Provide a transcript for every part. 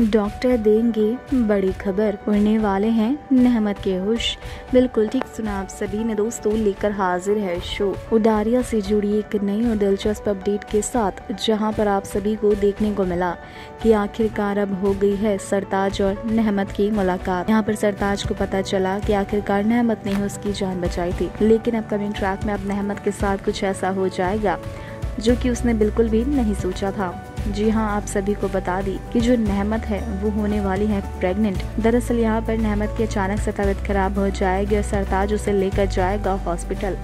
Doctor देंगे बड़ी खबर। उड़ने वाले हैं नहमत के होश। बिल्कुल ठीक, सुना आप सभी ने दोस्तों, लेकर हाजिर है शो। उडारिया से जुड़ी एक नई और दिलचस्प अपडेट के साथ, जहाँ पर आप सभी को देखने को मिला कि आखिरकार अब हो गई है सरताज और नहमत की मुलाकात। यहाँ पर सरताज को पता चला कि आखिरकार नहमत ने उसकी जान बचाई थी। लेकिन अपकमिंग ट्रैक में अब नहमत के साथ कुछ ऐसा हो जाएगा, जो कि उसने बिल्कुल भी नहीं सोचा था। जी हाँ आप सभी को बता दी कि जो नहमत है, वो होने वाली है प्रेग्नेंट दरअसल यहाँ पर नहमत की अचानक से तबीयत खराब हो जाएगी और सरताज उसे लेकर जाएगा हॉस्पिटल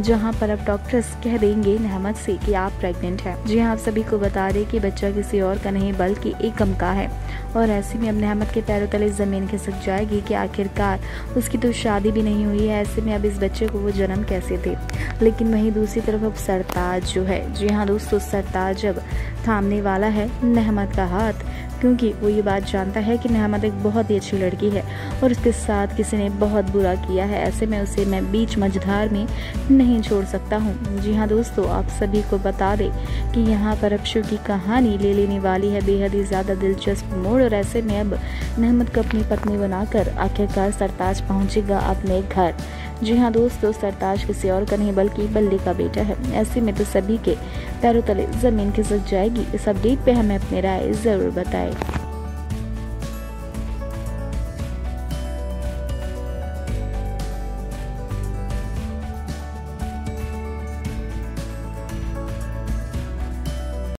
जहाँ पर अब डॉक्टर्स कह देंगे नहमत से कि आप प्रेग्नेंट हैं। जी हाँ आप सभी को बता दें कि बच्चा किसी और का नहीं, बल्कि एक एकम का है। और ऐसे में अब नहमत के पैरों तले ज़मीन खिसक जाएगी कि आखिरकार उसकी तो शादी भी नहीं हुई है, ऐसे में अब इस बच्चे को वो जन्म कैसे दे? लेकिन वहीं दूसरी तरफ़ अब सरताज जो है, जी हाँ दोस्तों, सरताज अब थामने वाला है नहमत का हाथ, क्योंकि वो ये बात जानता है कि नहमत एक बहुत ही अच्छी लड़की है और उसके साथ किसी ने बहुत बुरा किया है। ऐसे में उसे मैं बीच मझधार में नहीं छोड़ सकता हूँ। जी हाँ दोस्तों, आप सभी को बता दें कि यहाँ पर अक्षु की कहानी ले लेने वाली है। बेहद ही ज़्यादा दिलचस्प मोड़ और ऐसे में अब नहमत को अपनी पत्नी बनाकर आखिरकार सरताज पहुँचेगा अपने घर। जी हाँ दोस्तों, सरताज किसी और का नहीं बल्कि बल्ले का बेटा है। ऐसे में तो सभी के पैरों तले ज़मीन खिसक जाएगी। इस अपडेट पे हमें अपनी राय ज़रूर बताएँ।